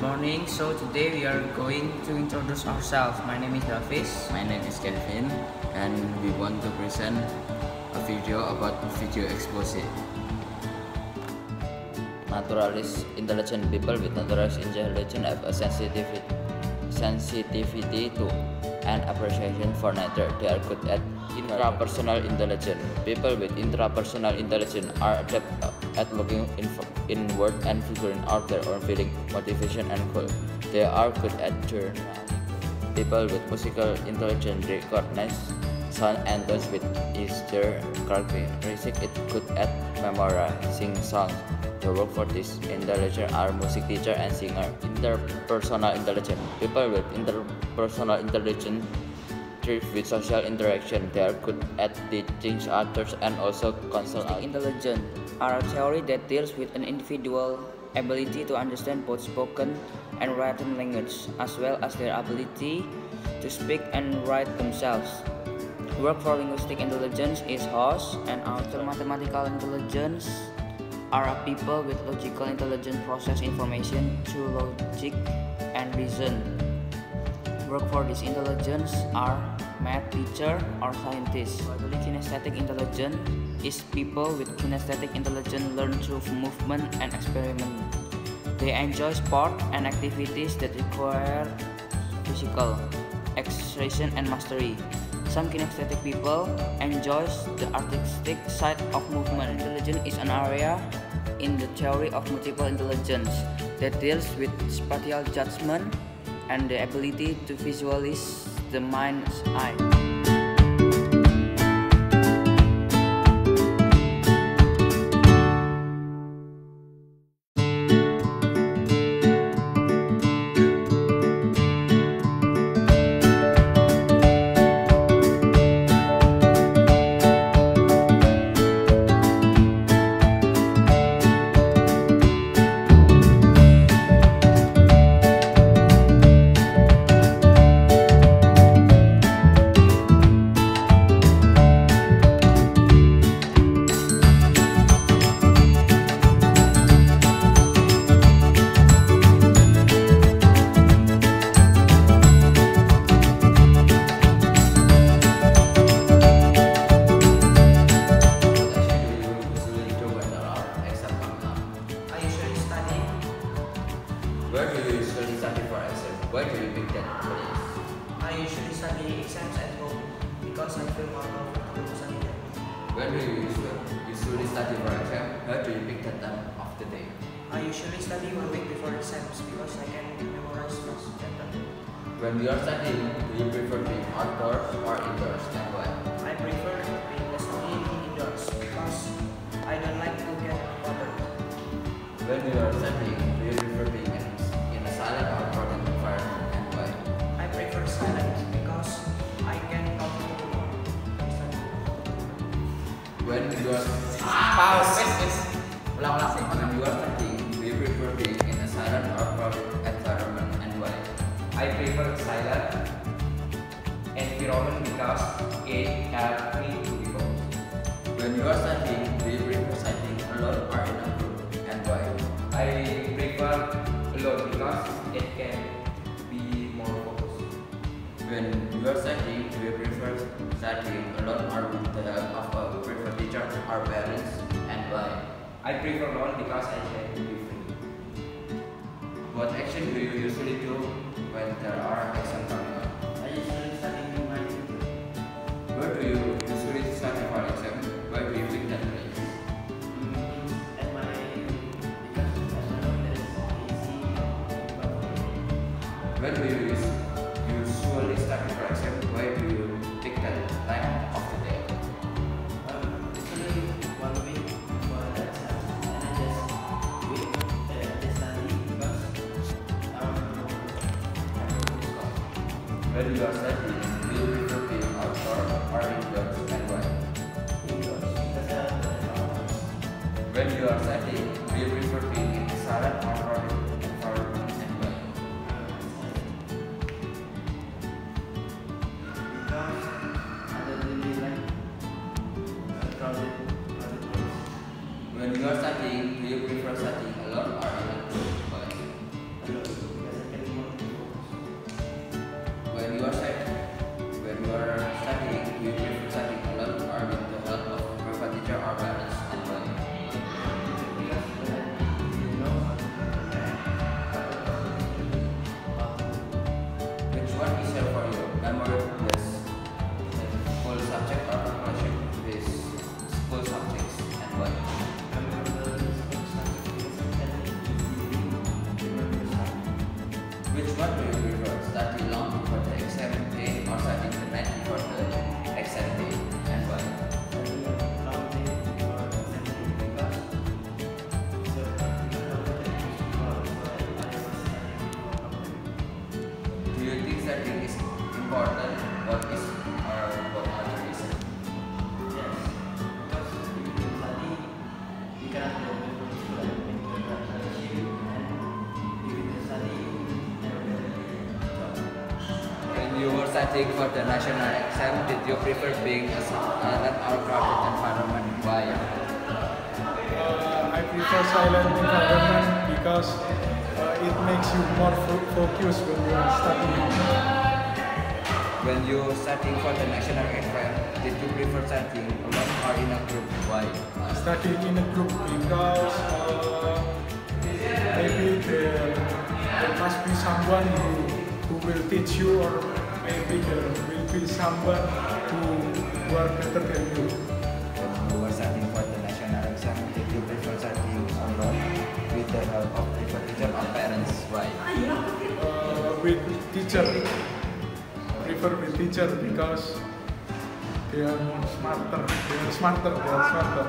morning. So today we are going to introduce ourselves. My name is Davis. My name is Kevin and we want to present a video about video exposure. Naturalist intelligent people with naturalist intelligence have a sensitivity, sensitivity to and appreciation for nature. They are good at intrapersonal intelligence. People with intrapersonal intelligence are adept at looking inward and figuring out their own feeling, motivation, and goal. They are good at journaling. People with musical intelligence recognize sound and tones with their characteristic. It good at memorizing songs. The work for this intelligence are music teacher and singer. Interpersonal intelligence. People with interpersonal intelligence thrive with social interaction. They are good at teaching others and also consult. Intelligence are a theory that deals with an individual ability to understand both spoken and written language, as well as their ability to speak and write themselves. Work for linguistic intelligence is host and author. Mathematical intelligence are people with logical intelligence process information through logic and reason. Work for this intelligence are math teacher or scientist. Finally, kinesthetic intelligence is people with kinesthetic intelligence learn through movement and experiment. They enjoy sport and activities that require physical exertion and mastery. Some kinesthetic people enjoy the artistic side of movement. Intelligence is an area in the theory of multiple intelligence that deals with spatial judgment and the ability to visualize the mind's eye. When you are studying, do you prefer being outdoors or indoors and why? I prefer being studying indoors because I don't like to get bothered. When you are studying, do you prefer being in, in a silent or crowded environment and why? I prefer silence because I can comfortable study. When you are ah, Pause. ulang-ulang silent environment because it helps me to focused. When you are studying, do you prefer studying alone or in a group and why? I prefer alone because it can be more focused. When you are studying, do you prefer studying alone or with the help of a preferred teacher or parents and why? I prefer alone because I can be free. What action do you usually do when there are exams When you were studying for the national exam, did you prefer being a silent or crowded environment? Why? Uh, I prefer silent environment because uh, it makes you more fo- focused when you are studying. When you were studying for the national exam, did you prefer studying alone or in a group? Why? Studying in a group because uh, maybe there, there must be someone who, who will teach you or maybe there will be someone who, who are better than you. You were studying for the national exam, did you prefer studying alone with the help of private teacher or parents? Why? Uh, with teacher, prefer with teacher because they are more smarter, they are smarter, they are smarter.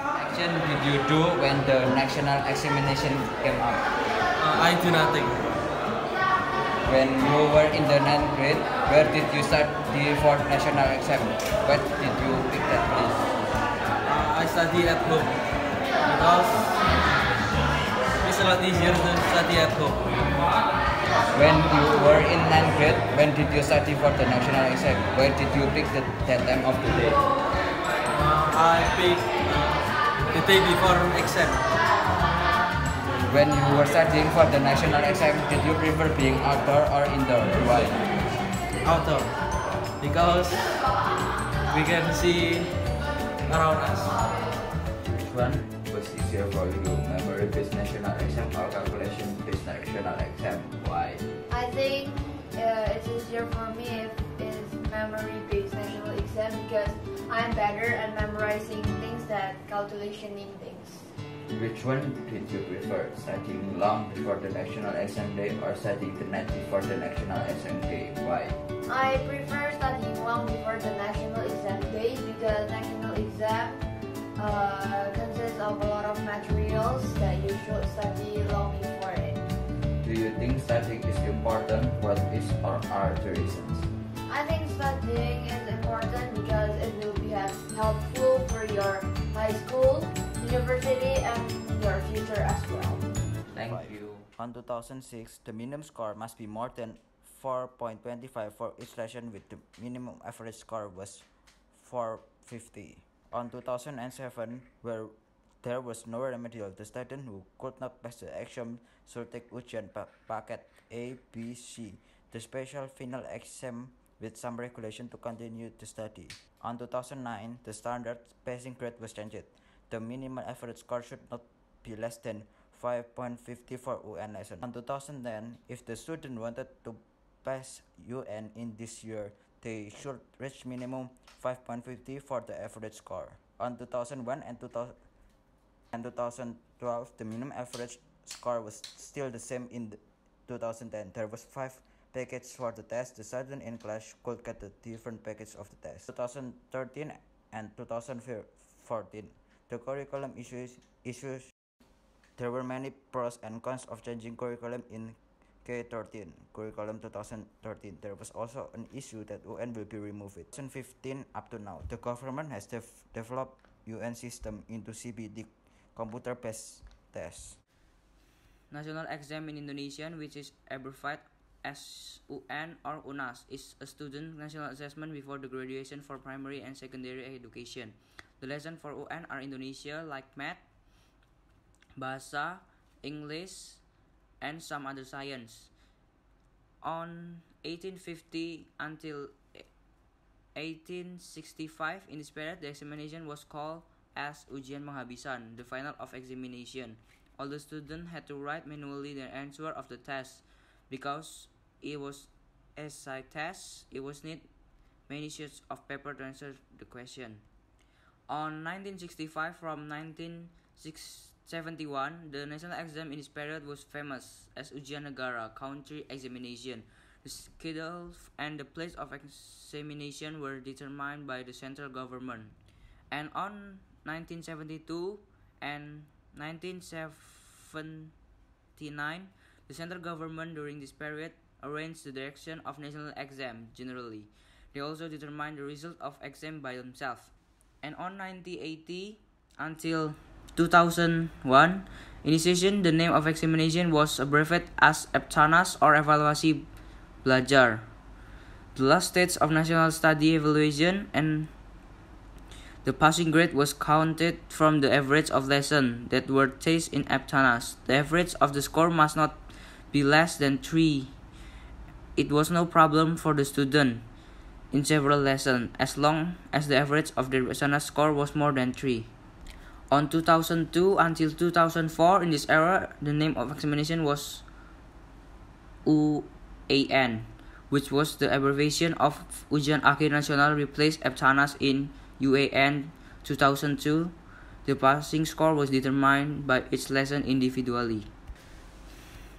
action did you do when the national examination came up? Uh, I do nothing. When you were in the ninth grade, where did you study for the national exam? What did you pick that place? Uh, I study at home because it's a lot easier to study at home. When you were in ninth grade, when did you study for the national exam? Where did you pick the, that time of the day? Uh, I pick uh, the day before exam. When you were studying for the national exam, did you prefer being outdoor or indoor? Why? outdoor because we can see around us. Which one was easier for you? Memory-based national exam or calculation-based national exam? Why? I think uh, it's easier for me if it's memory-based national exam because I'm better at memorizing things than calculationing things. Which one did you prefer? Studying long before the national exam day or studying the night before the national exam day? Why? I prefer studying long before the national exam day because national exam uh, consists of a lot of materials that you should study long before it. Do you think studying is important? What is or are the reasons? I think studying is important because it will be helpful for your high school, university, and your future as well. Thank you. On 2006, the minimum score must be more than 4.25 for each lesson with the minimum average score was 450. On 2007, where there was no remedial, the student who could not pass the exam should take Ujian pa- Packet A, B, C, the special final exam with some regulation to continue to study. On 2009, the standard passing grade was changed. The minimum average score should not be less than 5.50 for UN lesson. On 2010, if the student wanted to pass UN in this year, they should reach minimum 5.50 for the average score. On 2001 and 2000 and 2012, the minimum average score was still the same in the 2010. There was five packages for the test. The student in class could get the different package of the test. 2013 and 2014, the curriculum issues issues there were many pros and cons of changing curriculum in K13, curriculum 2013. There was also an issue that UN will be removed. 2015 up to now, the government has dev- developed UN system into CBT, computer-based tests. National exam in Indonesian, which is abbreviated as UN or UNAS, is a student national assessment before the graduation for primary and secondary education. The lesson for UN are Indonesia, like math, bahasa, English, and some other science. On 1850 until 1865, in this period, the examination was called as ujian penghabisan, the final of examination. All the students had to write manually their answer of the test. Because it was essay test, it was need many sheets of paper to answer the question. On 1965 from 1971, the national exam in this period was famous as Ujian Negara Country Examination. The schedule and the place of examination were determined by the central government. And on 1972 and 1979, the central government during this period arranged the direction of national exam generally. They also determined the result of exam by themselves. And on 1980 until 2001, initiation the name of examination was abbreviated as EBTANAS or Evaluasi Belajar. The last stage of national study evaluation and the passing grade was counted from the average of lessons that were taught in EBTANAS. The average of the score must not be less than 3. It was no problem for the student in several lessons as long as the average of the EBTANAS score was more than 3. On 2002 until 2004, in this era, the name of examination was UAN, which was the abbreviation of Ujian Akhir Nasional replaced EBTANAS in UAN 2002. The passing score was determined by each lesson individually.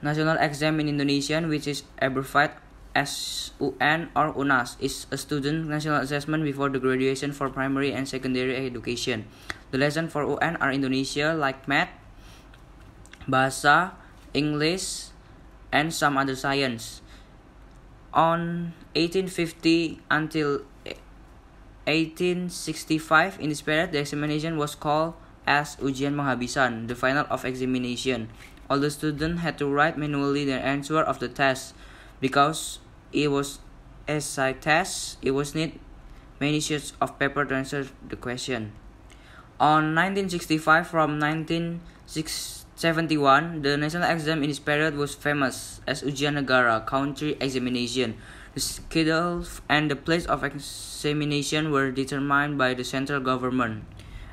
National exam in Indonesian, which is abbreviated as UN or UNAS, is a student national assessment before the graduation for primary and secondary education. The lessons for UN are Indonesia, like math, bahasa, English, and some other science. On 1850 until 1865, in this period, the examination was called as Ujian Penghabisan, the final of examination. All the students had to write manually their answer of the test because it was essay test. It was need many sheets of paper to answer the question. On 1965 from 1971, the national exam in this period was famous as Ujian Negara Country Examination. The schedule and the place of examination were determined by the central government.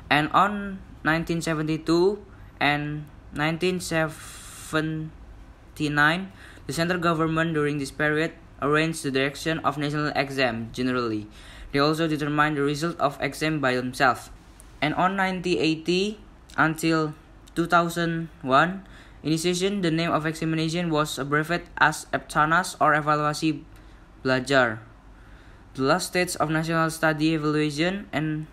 And on 1972 and 1979, the central government during this period arranged the direction of national exam generally. They also determined the result of exam by themselves. And on 1980 until 2001, initiation the name of examination was abbreviated as EBTANAS or Evaluasi Belajar. The last stage of national study evaluation and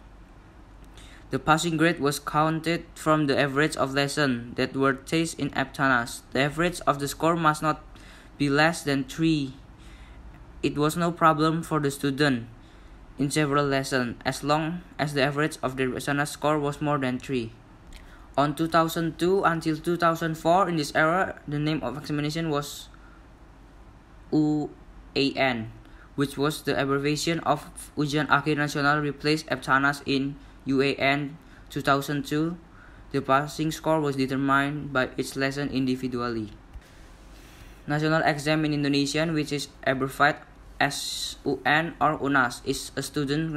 the passing grade was counted from the average of lessons that were taught in EBTANAS. The average of the score must not be less than 3. It was no problem for the student in several lessons as long as the average of the EBTANAS score was more than 3. On 2002 until 2004, in this era, the name of examination was UAN, which was the abbreviation of Ujian Akhir Nasional replaced EBTANAS in UAN 2002. The passing score was determined by each lesson individually. National exam in Indonesian, which is abbreviated as UN or UNAS, is a student